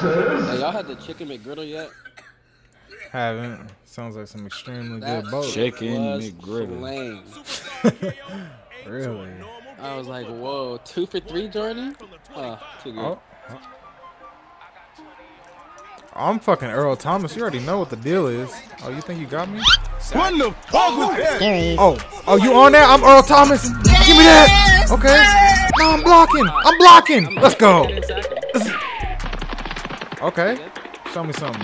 Thomases. Hey, y'all had the chicken McGriddle yet? Haven't. Sounds like some extremely That good boat. Chicken McGriddle. Really? I was like, whoa, two for three, Jordan? Oh, too good. Oh. I'm fucking Earl Thomas. You already know what the deal is. Oh, you think you got me? What the fuck was that? Oh, oh, you on that? I'm Earl Thomas. Give me that. Okay. No, I'm blocking. I'm blocking. Let's go. Okay. Show me something.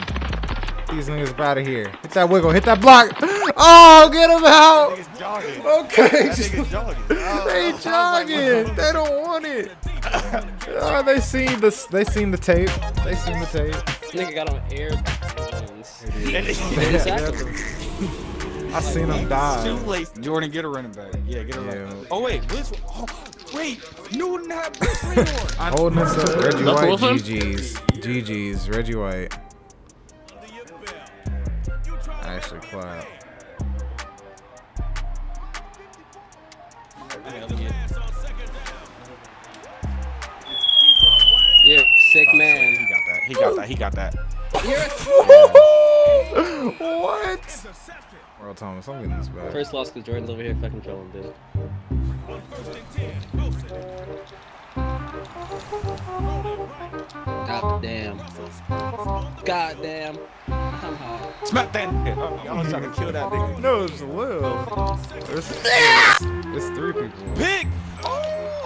These niggas out of here. Hit that wiggle. Hit that block. Oh, get him out. Jogging. Okay. That jogging. Oh, They I like, jogging. They don't want it. Oh, they seen the they seen the tape. They seen the tape. Nigga got on air. I seen them die. Shoelace. Jordan, get a running back. Yeah, get a running back. Oh, wait. Blitz. Oh, wait. Newton had Blitz anymore. Holding us up. Reggie White. Wilson? GG's. GG's. Reggie White. I actually clap. A sick oh, man. He got that. He got that. He got that. what? Earl Thomas, I'm getting this back. First loss because Jordan's over here fucking trolling, dude. God damn. God damn. I'm hot. Smack that nigga. I was trying to kill that nigga. No, it's Lil. It's, it's, it's three people. Pick.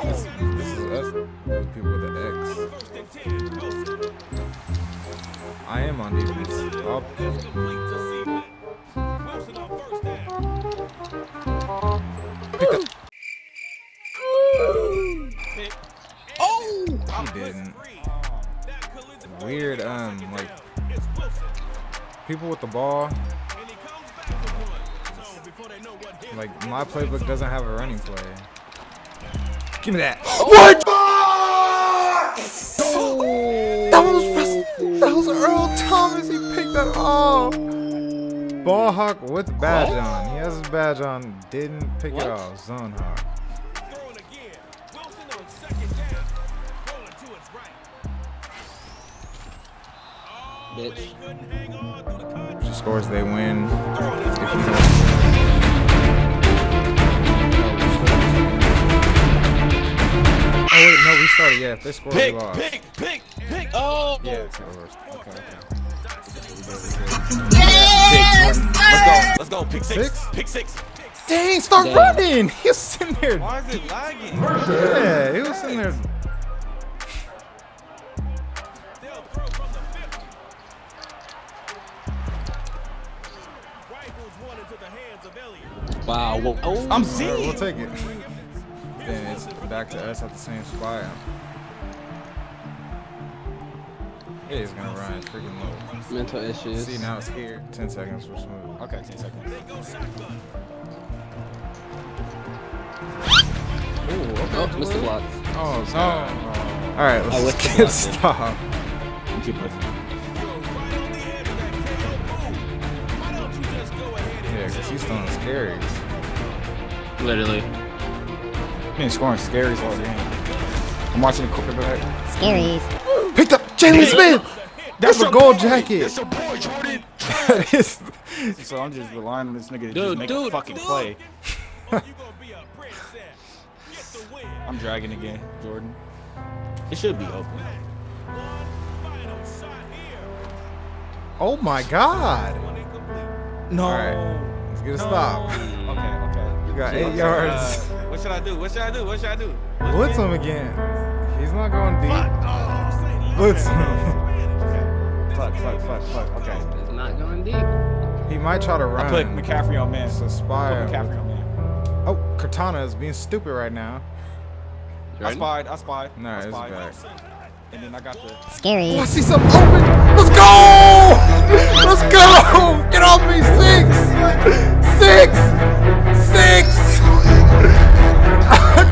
This, this is us. The people with the X. I am on defense. I'll people with the ball. Like my playbook doesn't have a running play. Give me that. Oh, what? That was that was Earl Thomas. He picked that off. Ball hawk with badge on. He has his badge on. Didn't pick What? it off. Zone hawk. Bitch. If she scores, they win. If you Oh wait, no, we started. Yeah, if they score, we Pick. lost. Pick. Pick. Pick. Oh. Yeah, it's over. Okay, okay. Pick. Jordan. Let's go. Let's go. Pick six. Six? Pick six. Dang, start Dang. running. He was sitting there. Why is it lagging? Yeah, he was sitting there. Wow. Whoa. Oh. I'm All right, seeing. we'll take it. Then it's back to us at the same spot. It is gonna run freaking low. Mental issues. See now it's here. Ten seconds for smooth. Okay, 10 seconds. Ooh, okay. Oh, Mr. Block. Oh no. All right, let's whiffed the get block, stop. Keep pushing. Yeah, because he's throwing scaries. Literally. Been scoring scaries all game. I'm watching the quarterback. Scaries. Picked up Jalen Smith. That's a gold boy. jacket. That's your boy, Jordan. So I'm just relying on this nigga to Dude, just make a fucking dude. play. I'm dragging again, Jordan. It should be open. oh my God. No. All right, let's get a stop. Okay, okay. We got eight Okay, yards. uh, what should I do? What should I do? What should I do? Blitz him again. He's not going deep. Blitz him. Fuck, fuck, fuck, fuck. Okay. It's not going deep. He might try to I run. put McCaffrey on man. It's a Put spy. McCaffrey on man. Oh, Katana is being stupid right now. I Jordan? spied. I spied. Nah, I it's spied. back. And then I got the. Scary. Oh, I see something open. Let's go! Let's go! Get off me, six! Six! Six!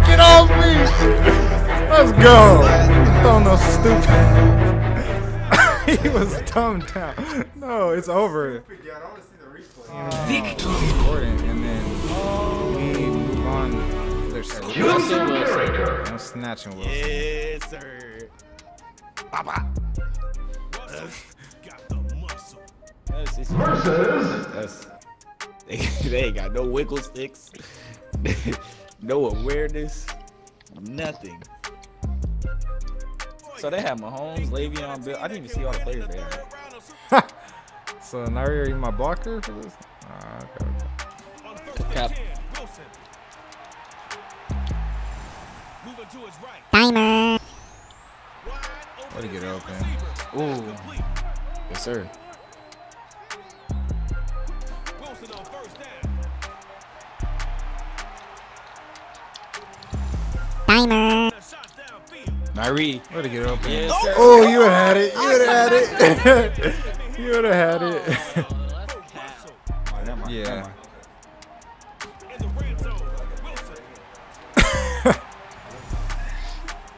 Get off me! Let's go! Oh no, stupid. he was dumbed down. No, it's over. Recording, and then we move on. There's Russell Wilson. I'm snatching Wilson. Yes, sir. Papa. Versus. That's, they, they ain't got no wiggle sticks, no awareness, nothing. So they have Mahomes, Le'Veon, Bill. I didn't even see all the players they had. So Nari, are in my blocker for this? Ah, okay, okay. Cap. Timer. Way to get open. Ooh. Yes, sir. Timer. Nyree. Way to get open. Yes. Oh, you would have had it. You would have had it. you would have had it. Oh, Yeah.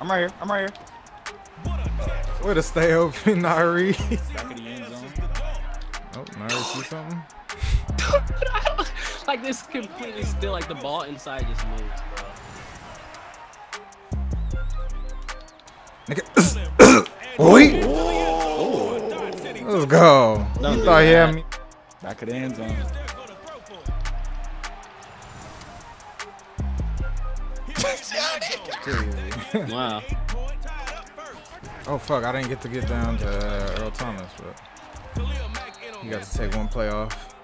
I'm right here. I'm right here. Way to stay open, Nari. Back of the end zone. oh, Nari see something? like this completely still like the ball inside just moves, Let's go. Don't You thought he had me. Back of the end zone. Wow. oh fuck! I didn't get to get down to uh, Earl Thomas, but you got to take one play off.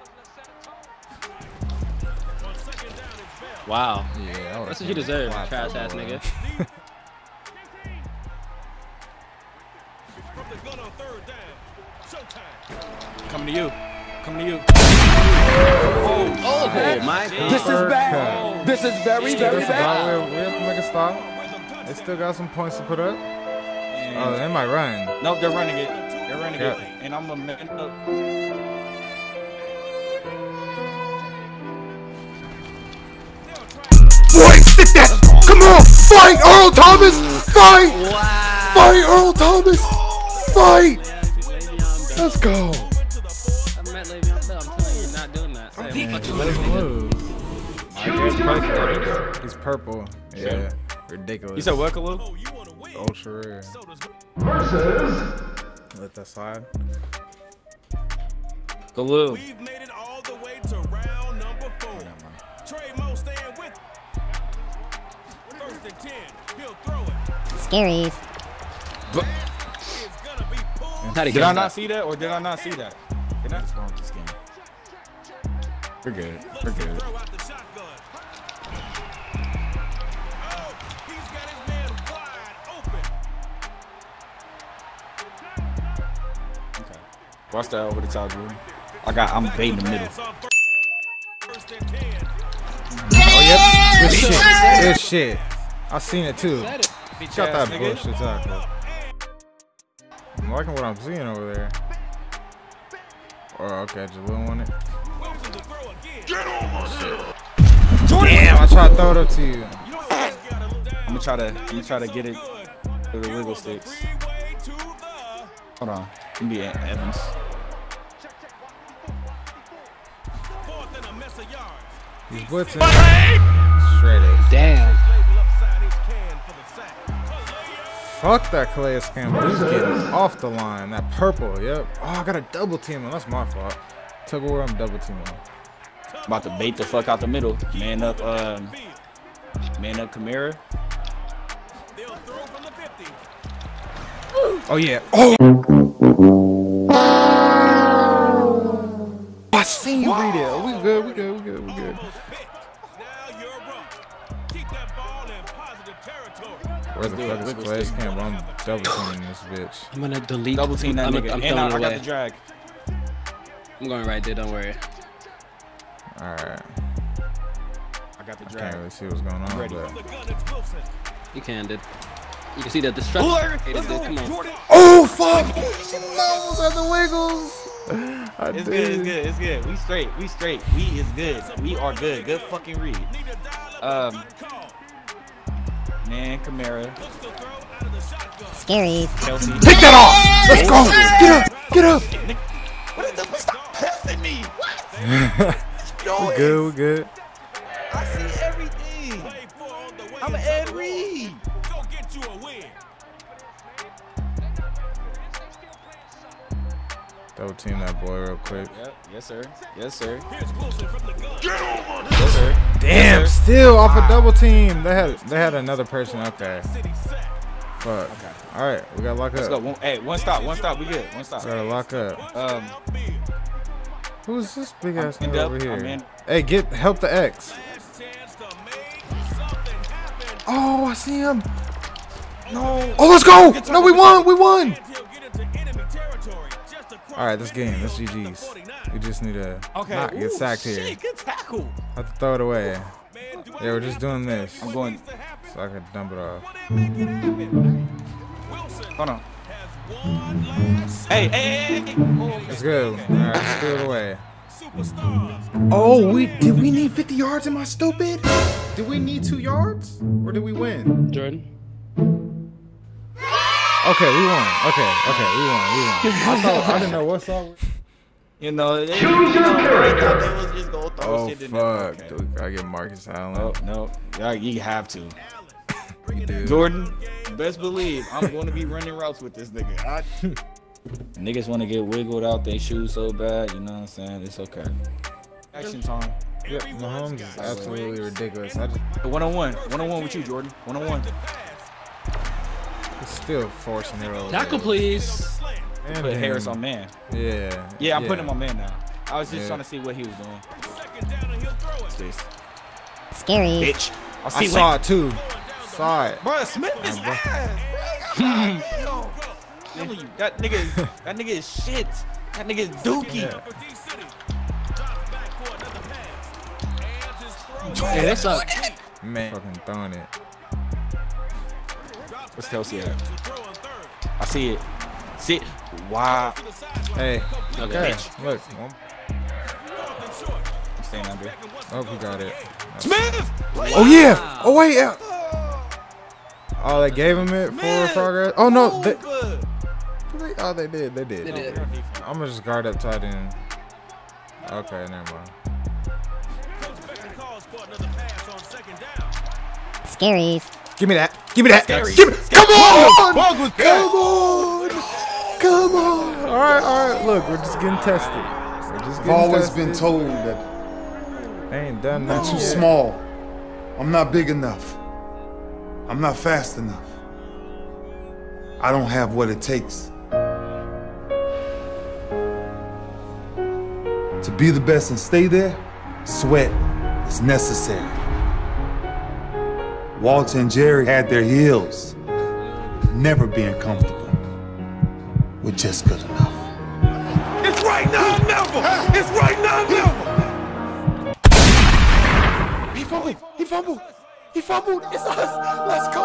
Wow. Yeah, would've That's what you deserve, trash ass nigga. Coming to you. Coming to you. Oh my god. This is bad. This is very, very That's about where we have to make a stop. They still got some points to put up. Oh, they might run. Nope, they're running it. They're running Yeah. it. And I'm a man up. Boy, sit that! Come on! Fight, Earl Thomas! Fight! Wow. Fight, Earl Thomas! Fight! Let's go! I met Le'Veon Bell. I'm telling you, you're not doing that. Say, Man, fuck you, let him nigga. move. He's purple. He's. Yeah, ridiculous. You said what, Khalil? ultra rare. Let that slide. Khalil. We've made it all the way to round number four. Oh, Trey Mo staying with. First and ten. He'll throw it. Scary. It's gonna be pulled. How'd he Did I not see that or did I not see that? Did I? What's wrong this game? We're good. We're good. throw out the shotgun. Oh, he's got his man wide open. Okay. Watch that over the top, Drew. I got. I'm baiting the middle. Pass on first- First and ten. Oh, yep. Good shit. Good shit. I seen it too. Shut that Nigga. bullshit tackle. I'm liking what I'm seeing over there. Oh, okay, Jalil won it. Wilson to throw again. Damn, I tried to throw it up to you. You know what he's got him down. I'm gonna try to. I'm gonna try to get it to the wiggle sticks. Freeway to the Hold on. Give me Evans. fourth and a mess of yards. He's blitzing. Shredded. Damn. Fuck that Calais Campbell. He's getting off the line. That purple, yep. Oh, I got a double team him. That's my fault. Took away, I'm double teaming. About to bait the fuck out the middle. Man up. Um. Man up. Kamara. They'll throw from the 50. Oh, yeah. Oh! I seen you read it. We good, we good, we good, we good. Territory. Where the do it. fuck is Wiggle Calais stick. Campbell? I'm double teaming this bitch. I'm gonna delete. Double team that I'm, nigga. I'm and I, I got the drag. I'm going right there. Don't worry. Alright. I got the I can't really see what's going on, Ready. but. The gun is Wilson. You can, dude. You can see that destruction. Let's go, Come on. Jordan. Oh, fuck! She almost had the wiggles! I It's did. good, it's good, it's good. We straight, we straight. We is good. We are good. Good fucking read. Need to dial up Um, the call. Man, Kamara, Looks to throw out of the shotgun. Scary. Kelce. Take that off! Let's go! Get up! Get up! What is the, stop passing me. What? We good, we good. Double team that boy real quick. Yep. Yes, sir. Yes, sir. Here's Wilson from the gun. Yes, sir. Damn, Yes, sir. still off a double team. They had they had another person. Okay. City sack. Fuck. All right, we gotta lock Let's go. One, hey, one stop. One stop. We good. One stop. Gotta lock up. Um, Who's this big ass in nigga depth. over I'm here? in. Hey, get help the X. Last chance to make something happen. Oh, I see him. No. Oh, let's go. No, we won. We won. All right, this the game. This field. GG's. 49. We just need to Okay. not get Ooh, sacked shit, here. Good tackle. I have to throw it away. Man, Yeah, we're just doing this. I'm going- to happen? So I can dump it off. Whatever make it happen. Hold on. has one last Hey, hey, hey, hey. Oh, okay. It's good. All right, just throw it away. Oh, we did we need 50 yards? Am I stupid? Did we need two yards, or did we win? Jordan. Okay, we won. Okay, okay, we won. We won. I thought I didn't know what song. You know, they, Choose your oh, I thought they was just gonna throw Oh shit in there. fuck! Okay. Dude, gotta get Marcus Allen. No, no. Yeah, you have to. We. Jordan, best believe I'm going to be running routes with this nigga. I... Niggas want to get wiggled out their shoes so bad, you know what I'm saying? It's okay. Action time. Yeah, Mahomes is absolutely ridiculous. I just One on one. One on one with you, Jordan. One on one. He's still forcing it over. Tackle, please. And Put him. Harris on man. Yeah. Yeah, I'm putting him on man now. I was just Yeah. trying to see what he was doing. Second down and he'll throw it. This Scary. bitch. I I see saw it too. Saw it. Bro, Smith is ass. Bro. You, that nigga, is- that nigga is shit. That nigga is dookie. Yeah. For D City. Drops back for another pass. Hands his throw. Hey, that's up. Man, fucking throwing it. Drops What's back Kelce at? to throw on third. I see it. See it. Wow. To the sideline. Hey, okay. Look. one- Nothing short. I'm staying under. Oh, we got it. Smith. Oh yeah. Oh wait. Yeah. Oh, they gave him it for progress. Oh no. Oh, they, they- oh, they did. They did. They did. I'm gonna just guard up tight end. Okay, never mind. Coach Beckman calls for another pass on second down. Scaries. Give me that. Give me that. Scary. Give me. Come on. Come on. Come on. All right. All right. Look, we're just getting tested. We're just I've always tested. been told that They ain't done I'm too yet. small. I'm not big enough. I'm not fast enough. I don't have what it takes. To be the best and stay there, sweat is necessary. Walter and Jerry had their heels, never being comfortable with just good enough. It's right now, never. It's right now, never. He fumbled. He fumbled. He fumbled. It's us. Let's go.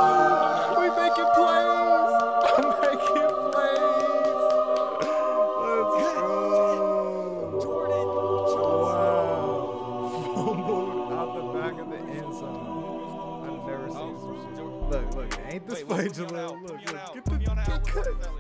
We make it I'm This? Look, look. Get the, get cut.